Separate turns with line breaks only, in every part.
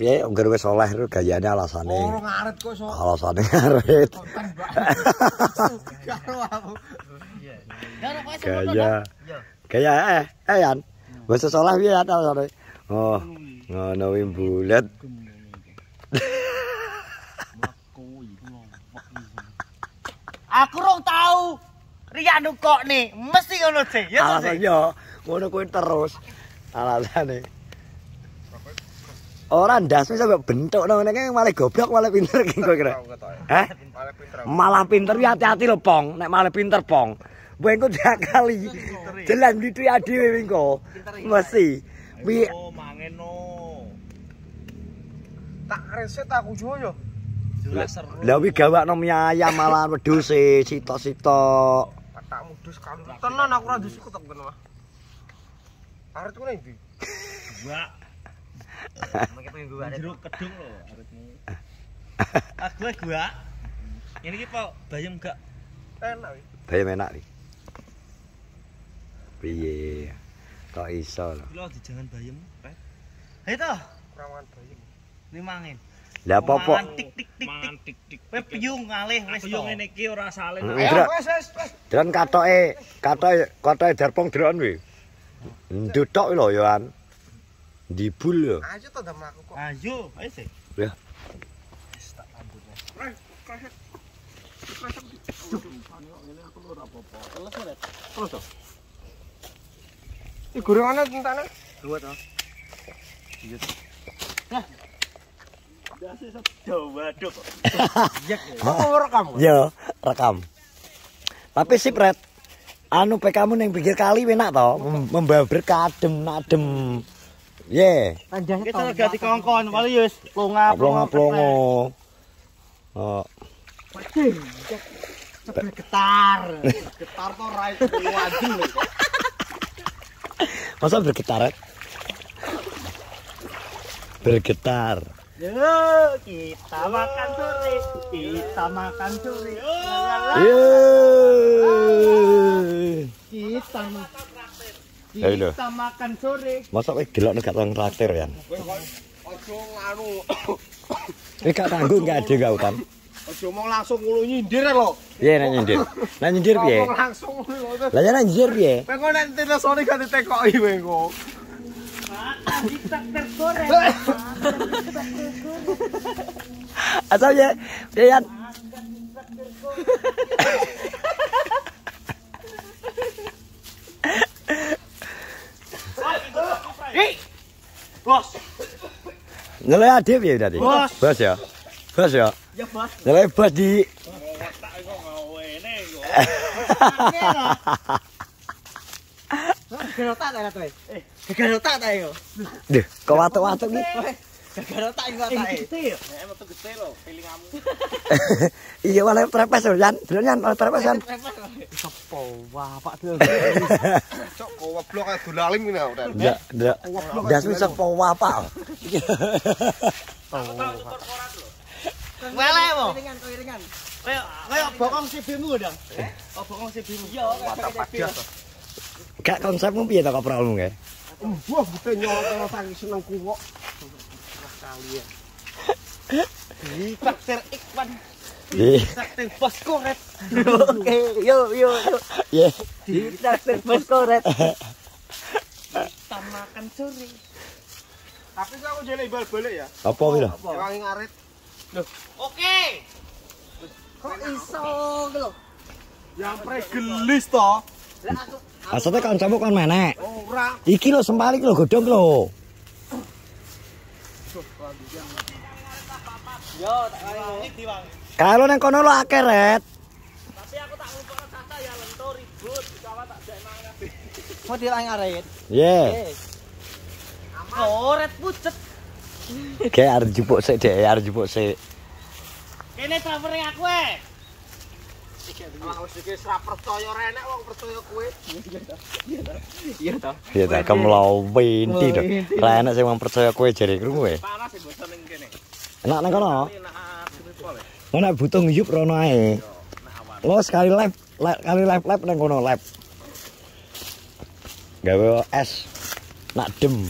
piye ngger wis oleh gayane alasane.
Orang ngaret kok so.
Alasane
aku.
Gaya. Gaya eh eh Yan. Wis oleh piye ya alasane. Oh, ngono wi bulet.
Aku rong tahu. Rianu kok nih, mesti ngono sih. Ya toh,
Alasan
sih?
yo ngono kuwi terus. Alasane. Ora ndas wis sampe bentuk nang ngene malah goblok malah pinter ki kowe kira. Hah?
Malah pinter.
Malah pinter ya hati-hati lho, Pong. Nek malah pinter, Pong. Kowe engko diakali. Jalan ditu ya dhewe engko. Mesti. Wi
Oh, mangen no.
Tak reset aku yo.
Jelas seru.
Lah wi gawakno mie ayam malah wedhuse sitok-sitok.
Tak mudus kalu. Tenan aku ora disuku tak kene mah. Arep ku ndi?
Gua. minggu arep. Jeruk kedung lho arep. Ah gua. Ini ki po bayam gak
enak.
Bayam enak iki. Piye? Kok iso lho.
Kulo dijangan bayam, Pak. Ayo to.
Kurang mangan bayam.
Ini mangin.
Lah apa
po? Tik tik tik tik. tik, tik. Piyung ngalih wis. Piyung ngene iki ora saleh.
Mm,
Ayo wis wis wis.
Dron katoke, katoke katoke darpong dron wi. Ndutok lho yoan. Dibul lho.
Ayo to ndam aku kok.
Ayo, ayo sih.
Ya.
Wis tak ambune.
Teles Red.
Terus to. Iki gorengane tentane.
Dua toh. Iya. Nah. Dasi sedo waduh.
Kok rekam?
Yo, rekam. Tapi sip red. Anu PKmu ning pinggir kali enak to, Mem- membawa berkah adem adem. Ye,
Panjangnya Kita ganti kongkon, paling yus plonga
plongo-plongo. Oh,
Getar. Getar tuh rai wajib.
masa bergetar? Red? Bergetar.
Yo, kita makan sore. Kita makan sore.
Yeay.
Kita makan
Ayo lho.
Kita makan sore.
Masa kowe delok nek gak traktir ya?
Ojo nganu.
Kowe gak tanggung gak ada gak utang.
Ojo mong langsung ngono nyindir lho.
Piye nek nyindir? Nek nyindir piye?
Langsung ngono.
Lah nek nyindir piye?
Kok nek telesone gak ditekoki kowe
tergoreng.
Asal ya, ya
Hei. Bos.
Nyelai ade piye tadi?
Bos.
Bos ya. Bos ya.
Ya, Bos.
Di
Gagal tak ta Eh, tak ta yo.
Duh, kok watuk-watuk iki?
Jagara tak iku atake. Nek metu gede lho pilinganmu.
Iya oleh prepes lho Yan. Delok Yan oleh prepes Yan.
Sopo wah Pak
Cok kowe blok kaya dolalim ngene ora.
Ya, ndak. Das wis sopo wah
Pak. Tahu tahu tuku mo. Iringan iringan. Kayak kayak bokong si bimu lho, Dang. Oh, bokong si bimu. Iya, kayak bimu.
Gak konsepmu piye to kok problemmu kae?
Wah, butuh nyolot-nyolot seneng kuwok. Kok.
Di traktir Ikwan.
Iya.
Traktir Bos Koret. Oke, yo yo yo.
Iya.
Di traktir Bos Koret. Kita makan sore.
Tapi kok aku jele bal-balik ya.
Apa lho?
Wangi ngarit.
Oke.
Kok iso lho? Yang pregelis to.
Lah aku
Asate kancamu kon menek.
Ora.
Iki lho sempalik lho godhong lho.
Yo tak.
Kalau nang kono lho akeh ret.
Tapi aku tak ngumpulkan tata ya lentur ribut. Dikawat tak jek nang kabeh.
Kok dilang ngarit?
Ye.
Koret pucet.
Kayak arep jupuk sik dek, arep jupuk sik.
Kene traveling aku eh. Iya toh.
Ya tak kemlowinti to. Ra enak sing wong percaya kowe jare krungu kowe.
Panas sih bosan ning kene.
Enak nang kono. Ngono butuh nguyup rono ae. Lo sekali live, live kali live live nang kono live. Gawe es. Nak dem.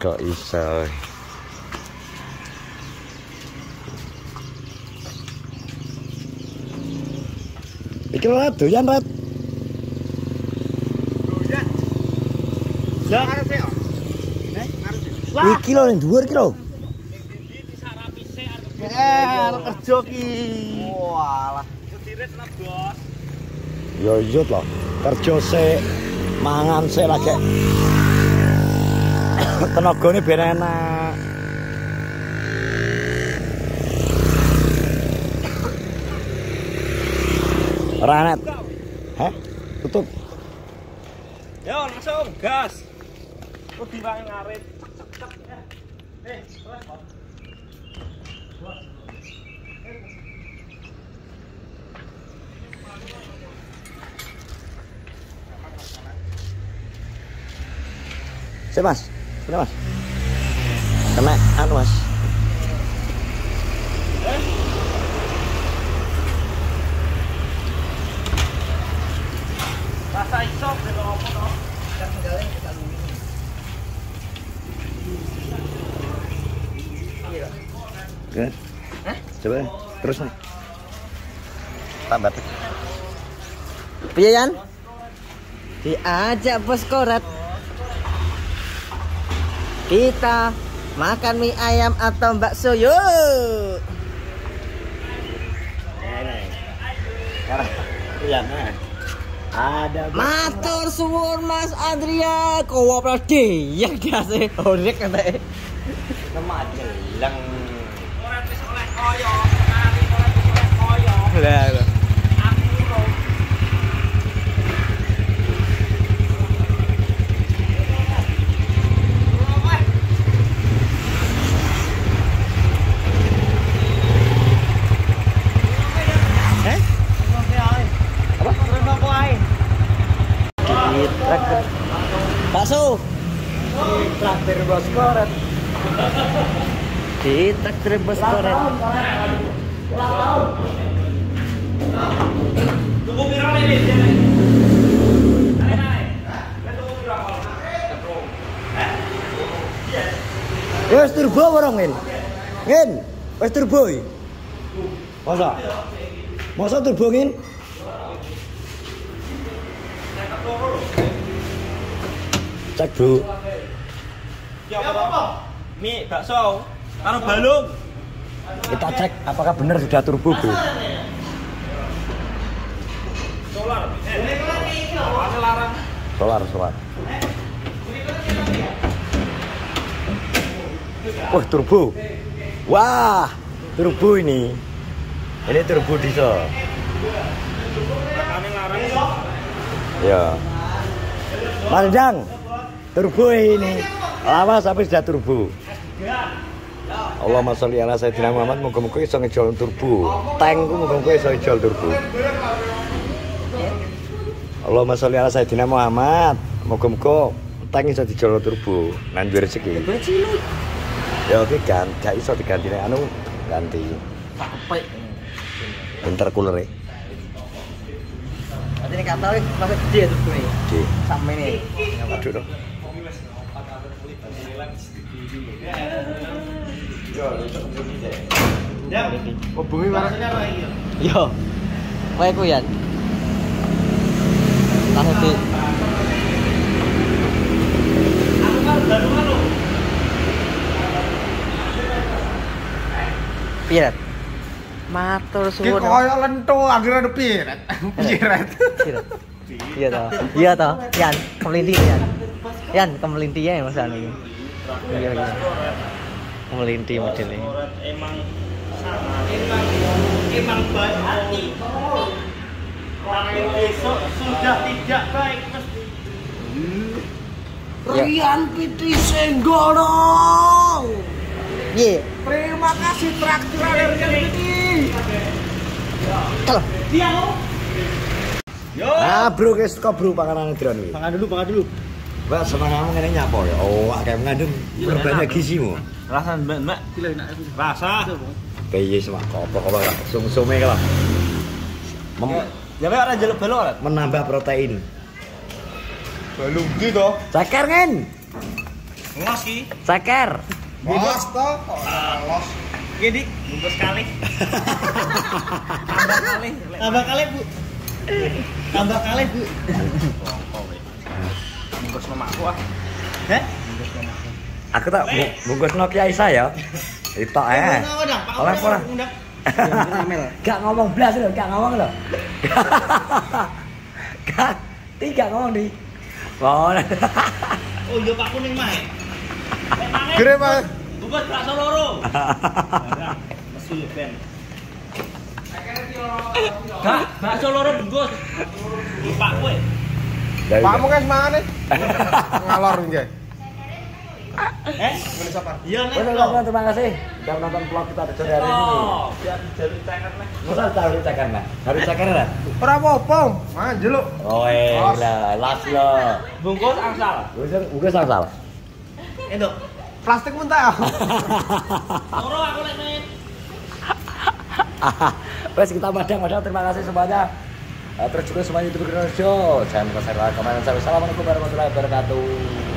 Kok iso? Iki lho doyan rat.
Lah ngarepe yo.
Iki lho ning dhuwur iki lho.
Eh, arep kerja ki. Walah. Dirit lah, Bos.
Ya iya lho. Kerja sik, mangan sik lagi. Tenagane ben enak. Ranet. Hah? Tutup.
Yo, langsung gas. Kok diwangi ngarit. Eh,
Mas. Sini Mas. Kena anu Mas.
Rasa to?
Oke. Coba terus nih. Tambah.
Piye Yan? Diajak bos korat. Kita makan mie ayam atau bakso yuk.
Iya, nah. Ada
Matur suwun Mas Andria, kowe prade ya gase orek kate.
Nama jeleng.
Ora wis oleh koyo, kali ora wis oleh koyo.
Lah
Aku lho.
Eh?
Apa? Terima kasih.
Ditraktir. Bakso.
Traktir bos koret.
Bos koret.
Tunggu ini?
Ya wis turbo orang Ngin. Ngin, wis turbo. Masa? Masa turbo Ngin? Cek dulu.
Ya apa? Mie bakso karo balung.
Kita cek apakah benar sudah turbo, Bro.
Solar.
Solar, solar. Wah, turbo. Wah, turbo ini. Ini turbo diesel. Ya. Mas Dang, turbo ini. Lama sampai sudah turbo. Allahumma sholli ala sayyidina Muhammad muga-muga iso ngejol turbo. Tank ku muga-muga iso ngejol turbo. Allahumma sholli ala sayyidina Muhammad muga-muga tank iso dijol turbo. Nan duwe rezeki. Ya oke kan, gak iso diganti nek anu ganti.
Sampai.
Intercooler e.
Nanti ini kata wis masih gede tuh gue.
Di.
Sampai nih.
Aduh.
Ya.
Oh,
apa iki?
Yo. Kowe ku ya. Tahu di
Aku kan balungan lho.
piye? Rat? Matur
Ki
suwun.
koyo lentu akhirnya ada piret. Piret.
Piye, Rat? Iya toh. Iya toh. Yan, kemelinti Yan. Yan, kemelinti ya Mas Ani. Iya iya. Kemelinti modelnya.
Emang sama. Emang emang baik hati. Yang besok sudah tidak baik mesti.
Ya.
Rian Fitri Senggono.
Iya.
Terima kasih traktiran dari Rian Fitri.
Kalau
Dia lo. Yo.
Ah, bro, guys, suka bro panganan drone.
Makan dulu, makan dulu.
Mbak, seneng kamu ngene nyapa ya? Oh, akeh mengandung berbanyak gizimu.
Rasa mbak mbak. Rasa.
Piye semak kopo kopo lah, sum-sume lah. Mem
Ya ora njaluk balok ora.
menambah protein.
Balung gitu.
Ceker ngen.
Ngos ki.
Ceker.
Los. Kok los.
Dik, bungkus kali. Tambah kali. Tambah kali, Bu. Tambah kali, Bu. Bungkus mamaku ah. Heh?
Aku tak bu- bungkus Nokia Isa ya. Itu eh. Oleh apa? Gak ngomong blas lho, gak ngomong lho. Gak, tiga ngomong di. Oh,
Oh, yo Pak Kuning mah.
Gede Pak.
Bungkus bakso loro. Mesu yo ben. Kak, bakso loro bungkus. Pak kowe.
Pakmu semangat nih. Ngalor nggih.
Eh? Iya nek.
Oke, teman-teman, terima kasih sudah menonton vlog kita di sore hari ini.
Oh, biar jalur ceker nih.
Masa tahu ceker? Harus ceker lah.
Ora apa-apa. Manjeluk.
Oh, eh, lah, las lo.
Bungkus angsal.
Bungkus, bungkus asal.
Itu.
Plastik pun tak.
Loro aku lek nek.
Wes kita madang-madang terima kasih semuanya. Terus juga semuanya YouTube Indonesia. Komen, dan subscribe. Assalamualaikum warahmatullahi wabarakatuh.